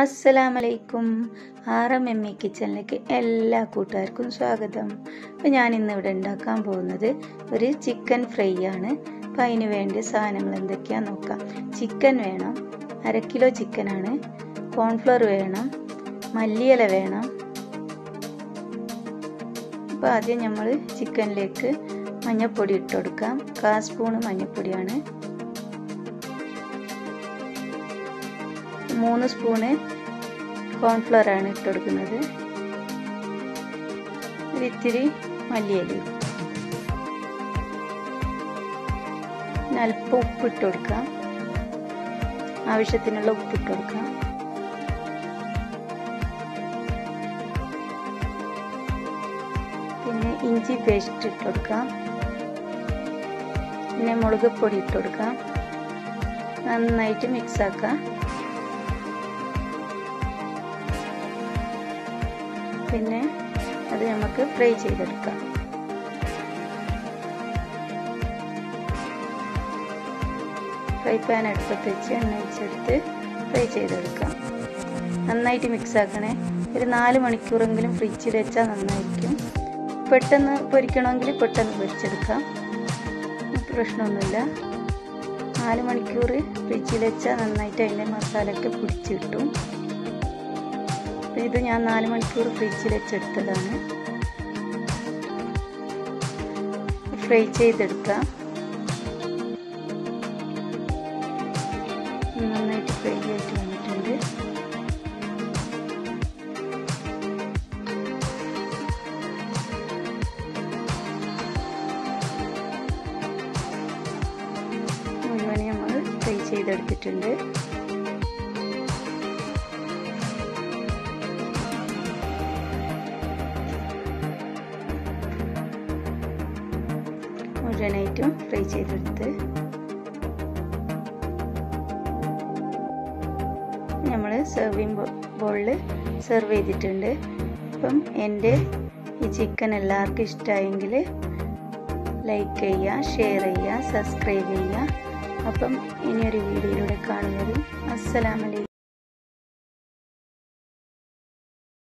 അസ്സലാമലൈക്കും. R M M E കിച്ചണിലേക്ക് എല്ലാ കൂട്ടുകാർക്കും സ്വാഗതം. അപ്പോൾ ഞാൻ ഇന്ന് ഇവിടെ ഉണ്ടാക്കാൻ പോകുന്നത് ഒരു ചിക്കൻ ഫ്രൈ ആണ് അപ്പോൾ അതിന് വേണ്ട സാധനങ്ങൾ എന്തൊക്കെയാണെന്ന് നോക്കാം. ചിക്കൻ വേണം അര കിലോ ചിക്കനാണ്. കോൺഫ്ലവർ വേണം മല്ലിയില വേണം. അപ്പോൾ ആദ്യം നമ്മൾ ചിക്കനിലേക്ക് മഞ്ഞൾപ്പൊടി ഇട്ട് കൊടുക്കാം. കാ സ്പൂണ് മഞ്ഞൾപ്പൊടിയാണ് മൂന്ന് സ്പൂണ് കോൺഫ്ലവർ ആണ് ഇട്ട് കൊടുക്കുന്നത് ഇത്തിരി മല്ലിയലി. അല്പം ഉപ്പ് ഇട്ട് കൊടുക്കാം ആവശ്യത്തിനുള്ള ഉപ്പ് ഇട്ട് കൊടുക്കാം പിന്നെ ഇഞ്ചി പേസ്റ്റ് ഇട്ട് കൊടുക്കാം പിന്നെ മുളക് പൊടി ഇട്ട് കൊടുക്കാം നന്നായിട്ട് മിക്സ് പിന്നെ അത് നമുക്ക് ഫ്രൈ ചെയ്തെടുക്കാം. ഫ്രൈ പാൻ അടുപ്പത്ത് വെച്ച് എണ്ണ ഒഴിച്ചെടുത്ത് ഫ്രൈ ചെയ്തെടുക്കാം. നന്നായിട്ട് മിക്സ് ആക്കണേ. ഒരു നാല് മണിക്കൂറെങ്കിലും ഫ്രിഡ്ജിൽ വെച്ചാൽ നന്നായിരിക്കും. പെട്ടെന്ന് പൊരിക്കണമെങ്കിൽ പെട്ടെന്ന് പൊരിച്ചെടുക്കാം. പ്രശ്നമൊന്നുമില്ല. നാല് മണിക്കൂർ ഫ്രിഡ്ജിൽ വെച്ചാൽ നന്നായിട്ട് അതിന്റെ മസാലയൊക്കെ പിടിച്ച് കിട്ടും. ഇത് ഞാൻ നാല് മണിക്കൂർ ഫ്രിഡ്ജിൽ വെച്ചെടുത്തതാണ്. ഫ്രൈ ചെയ്തെടുക്കാം. നന്നായിട്ട് ഫ്രൈ ആയിട്ട് വന്നിട്ടുണ്ട്. മുഴുവനെ നമ്മൾ ഫ്രൈ ചെയ്തെടുത്തിട്ടുണ്ട്. മുഴുവനായിട്ടും ഫ്രൈ ചെയ്തെടുത്ത് നമ്മൾ സെർവിങ് ബോളിൽ സെർവ് ചെയ്തിട്ടുണ്ട്. അപ്പം എന്റെ ഈ ചിക്കൻ എല്ലാവർക്കും ഇഷ്ടമായെങ്കിൽ ലൈക്ക് ചെയ്യുക ഷെയർ ചെയ്യുക സബ്സ്ക്രൈബ് ചെയ്യുക. അപ്പം ഇനിയൊരു വീഡിയോയിലൂടെ കാണുന്നതും അസ്സലാമലൈക്കും